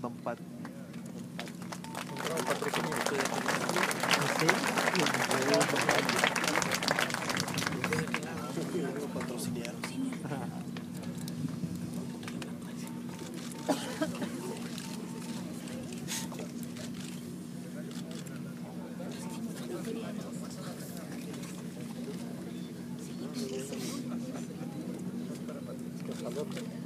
tempat tempat Gracias.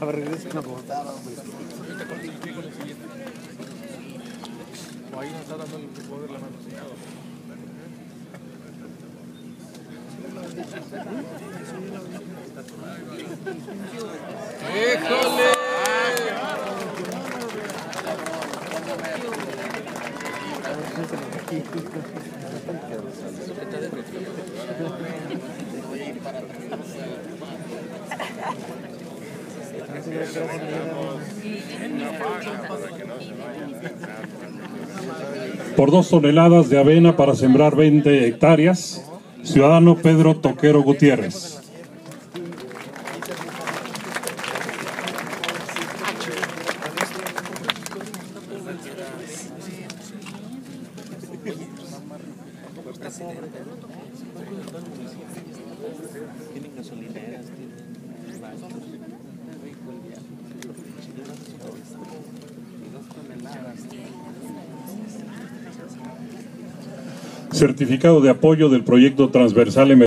A ver, regresa. O ahí el la mano. ¡Híjole! Por dos toneladas de avena para sembrar 20 hectáreas. Ciudadano Pedro Toquero Gutiérrez bastos. Y dos toneladas. Certificado de apoyo del proyecto transversal